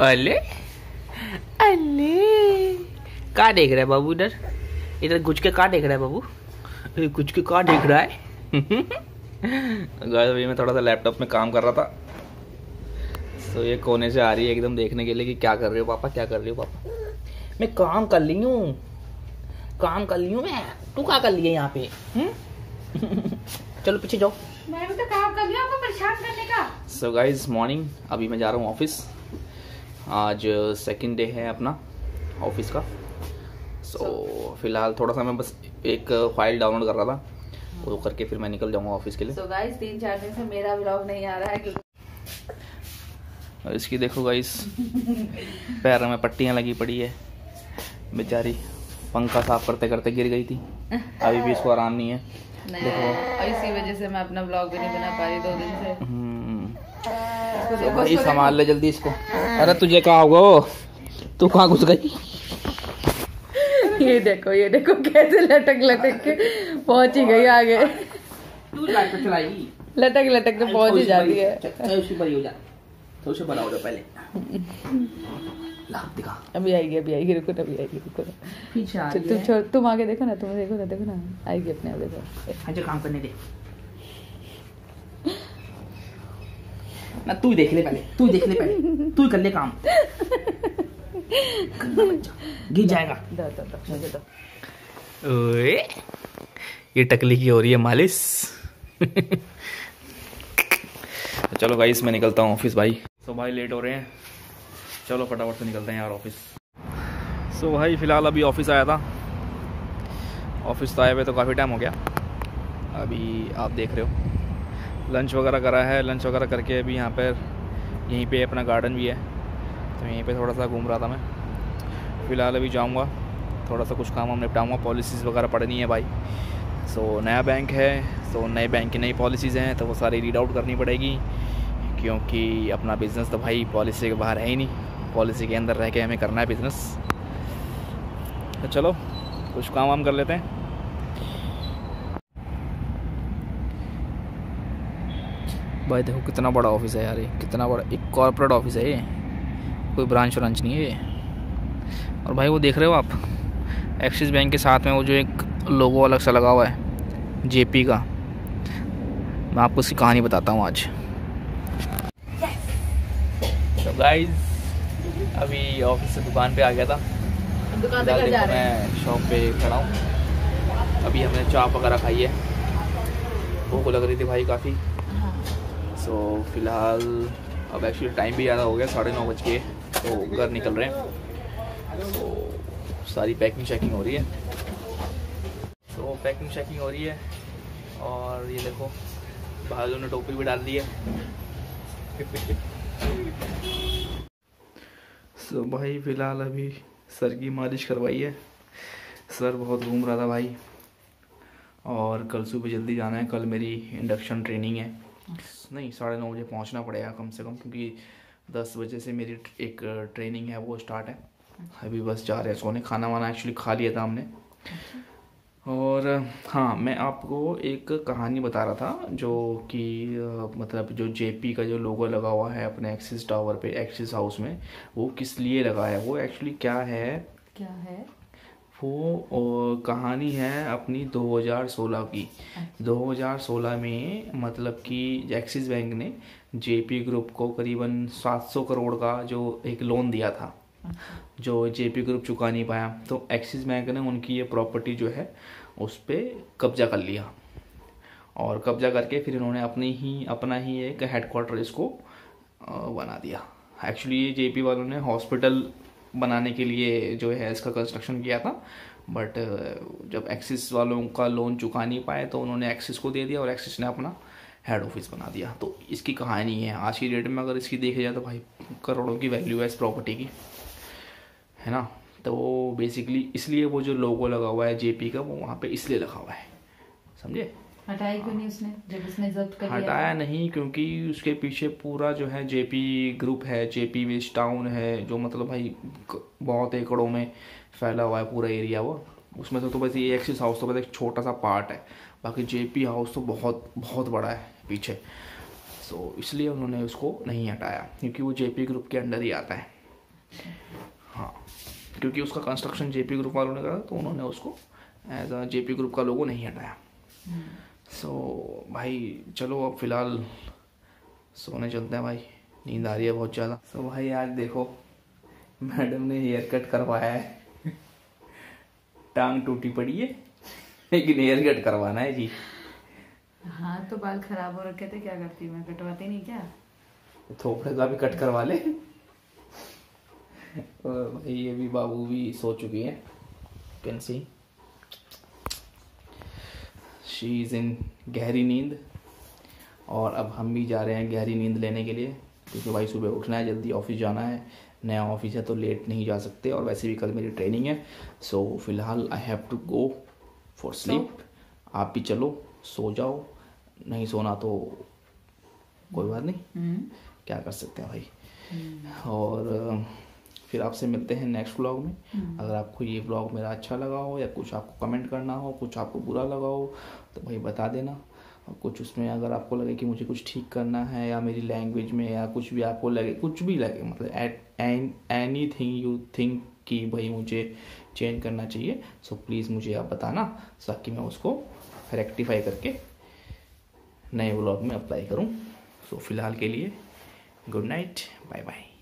अले अले कहा देख रहा है बाबू इधर? इधर गुज के कहा देख रहा है बाबू? अरे गुज के कहा देख रहा है? अभी मैं थोड़ा सा लैपटॉप में काम कर रहा था। तो ये कोने से आ रही है एकदम देखने के लिए कि क्या कर रहे हो पापा क्या कर रहे हो पापा? मैं काम कर ली हूँ। काम कर ली हूँ मैं। तू क्या कर लिया यहाँ पे? हम्म? चलो पीछे जाओ। मैं तो काम कर लिया आपको परेशान करने का। सो गाइज़ मॉर्निंग अभी मैं जा रहा हूँ ऑफ़िस आज सेकंड डे है अपना ऑफ़िस का। सो so, फ़िलहाल थोड़ा सा मैं बस एक फ़ाइल डाउनलोड कर रहा था। वो करके फिर मैं निकल जाऊँगा ऑफ़िस के लिए। सो गाइस तीन चार दिन से मेरा व्लॉग नहीं आ रहा है क्योंकि और इसकी देखो गाइस पैर में पट्टियाँ लगी पड़ी है। बेचारी पंखा साफ़ करते करते गिर गई थी। अभी भी इसको आराम नहीं है। नहीं और इसी वजह से मैं अपना ब्लॉग भी नहीं बना पा रही दो दिन से हम्म, इसको तो देखो, भाई संभाल ले जल्दी इसको। अरे तुझे कहा होगा वो? तू कहाँ घुस गई? ये देखो ये देखो कैसे लटक लटक के पहुँच ही गई आगे। तू लटक लटक के पहुँच ही जाती है। हो तो हो अभी आएगी अभी आएगी रुको ना, अभी आएगी रुको ना। पीछे आ तो तुम छोड़ तुम आगे देखो ना तुम देखो ना देखो ना। आएगी अपने आप देखो। काम करने दे। ना तू देख ले पहले तू देख ले पहले तू कर ले काम। गिर जाएगा। दो दो दो मुझे दो। ओए ये टकली की हो रही है मालिश। तो चलो गाइस मैं निकलता हूँ ऑफ़िस भाई सो भाई लेट हो रहे हैं। चलो फटाफट से निकलते हैं यार ऑफ़िस सो भाई फ़िलहाल अभी ऑफ़िस आया था। ऑफ़िस तो आए हुए तो काफ़ी टाइम हो गया। अभी आप देख रहे हो। लंच वगैरह करा है। लंच वगैरह करके अभी यहाँ पर यहीं पे अपना गार्डन भी है। तो यहीं पे थोड़ा सा घूम रहा था मैं। फ़िलहाल अभी जाऊँगा। थोड़ा सा कुछ काम हम निपटाऊँगा। पॉलिसीज़ वगैरह पढ़नी है भाई। सो नया बैंक है। तो नए बैंक की नई पॉलिसीज़ हैं। तो वो सारी रीड आउट करनी पड़ेगी। क्योंकि अपना बिज़नेस तो भाई पॉलिसी के बाहर है ही नहीं। पॉलिसी के अंदर रह के हमें करना है बिज़नेस तो चलो, कुछ काम वाम कर लेते हैं। भाई देखो कितना बड़ा ऑफ़िस है यार ये कितना बड़ा एक कॉरपोरेट ऑफ़िस है ये। कोई ब्रांच व्रांच नहीं है ये। और भाई वो देख रहे हो आप? एक्सिस बैंक के साथ में वो जो एक लोगो अलग सा लगा हुआ है जेपी का। मैं आपको उसकी कहानी बताता हूँ आज। तो गाइस अभी ऑफ़िस से दुकान पे आ गया था। दुकान जा रहे हैं? मैं शॉप पे खड़ा हूँ। अभी हमने चाप वगैरह खाई है। भूख लग रही थी भाई काफ़ी। हाँ। सो फ़िलहाल अब एक्चुअली टाइम भी ज़्यादा हो गया साढ़े नौ बज के तो घर निकल रहे हैं। तो सारी पैकिंग शैकिंग हो रही है। तो पैकिंग शैकिंग हो रही है और ये देखो भालू ने टोपी भी डाल दी है। सो so, भाई फ़िलहाल अभी सर की मालिश करवाई है। सर बहुत घूम रहा था भाई और कल सुबह जल्दी जाना है कल मेरी इंडक्शन ट्रेनिंग है। नहीं साढ़े नौ बजे पहुँचना पड़ेगा कम से कम क्योंकि दस बजे से मेरी एक ट्रेनिंग है वो स्टार्ट है। अभी बस जा रहे हैं सोने खाना वाना एक्चुअली खा लिया था हमने। और हाँ मैं आपको एक कहानी बता रहा था जो कि मतलब जो जेपी का जो लोगो लगा हुआ है अपने एक्सिस टावर पे एक्सिस हाउस में वो किस लिए लगा है? वो एक्चुअली क्या है? क्या है? वो कहानी है अपनी 2016 की। 2016 में मतलब कि एक्सिस बैंक ने जेपी ग्रुप को करीबन 700 करोड़ का जो एक लोन दिया था जो जेपी ग्रुप चुका नहीं पाया। तो एक्सिस बैंक ने उनकी ये प्रॉपर्टी जो है उस पर कब्जा कर लिया और कब्जा करके फिर इन्होंने अपनी ही अपना ही एक हेडक्वार्टर इसको बना दिया। एक्चुअली ये जेपी वालों ने हॉस्पिटल बनाने के लिए जो है इसका कंस्ट्रक्शन किया था। बट जब एक्सिस वालों का लोन चुका नहीं पाए तो उन्होंने एक्सिस को दे दिया और एक्सिस ने अपना हेड ऑफ़िस बना दिया। तो इसकी कहानी है। आज की डेट में अगर इसकी देखी जाए तो भाई, करोड़ों की वैल्यू है इस प्रॉपर्टी की। है ना? तो बेसिकली इसलिए वो जो लोगो लगा हुआ है जेपी का, वो वहाँ पे इसलिए लगा हुआ है। समझे? हटाई क्यों नहीं उसने? जब उसने जब्त कर लिया हटाया नहीं क्योंकि उसके पीछे पूरा जो है जेपी ग्रुप है जेपी वेस्ट टाउन है जो मतलब भाई बहुत एकड़ों में फैला हुआ है पूरा एरिया वो। उसमें से तो बस ये एक्सिस हाउस तो बस एक छोटा सा पार्ट है। बाकी जेपी हाउस तो बहुत बहुत बड़ा है पीछे। सो इसलिए उन्होंने उसको नहीं हटाया क्योंकि वो जेपी ग्रुप के अंडर ही आता है। हाँ क्योंकि उसका कंस्ट्रक्शन जेपी ग्रुप वालों ने करा तो उन्होंने उसको एज अ जेपी ग्रुप का लोगो नहीं हटाया। सो so, भाई चलो अब फ़िलहाल सोने चलते हैं भाई। नींद आ रही है बहुत ज़्यादा। सो so, भाई आज देखो मैडम ने हेयर कट करवाया है। टांग टूटी पड़ी है लेकिन हेयर कट करवाना है जी। हाँ तो बाल खराब हो रखे थे क्या करती मैं? कटवाती नहीं क्या? थोपड़े का भी कट करवा ले। और भाई ये भी बाबू भी सो चुकी है। Can see she is in गहरी नींद। और अब हम भी जा रहे हैं गहरी नींद लेने के लिए क्योंकि भाई सुबह उठना है जल्दी ऑफ़िस जाना है। नया ऑफ़िस है तो लेट नहीं जा सकते और वैसे भी कल मेरी ट्रेनिंग है। सो फ़िलहाल I have to go for sleep आप भी चलो सो जाओ। नहीं सोना तो कोई बात नहीं। हम्म। क्या कर सकते हैं भाई? और फिर आपसे मिलते हैं नेक्स्ट व्लॉग में। अगर आपको ये व्लॉग मेरा अच्छा लगा हो या कुछ आपको कमेंट करना हो कुछ आपको बुरा लगा हो तो भाई बता देना। और कुछ उसमें अगर आपको लगे कि मुझे कुछ ठीक करना है या मेरी लैंग्वेज में या कुछ भी आपको लगे कुछ भी लगे मतलब एनी थिंग यू थिंक कि भाई मुझे चेंज करना चाहिए सो प्लीज़ मुझे आप बताना ताकि मैं उसको रेक्टिफाई करके नए व्लॉग में अप्लाई करूँ। सो फ़िलहाल के लिए गुड नाइट बाय बाय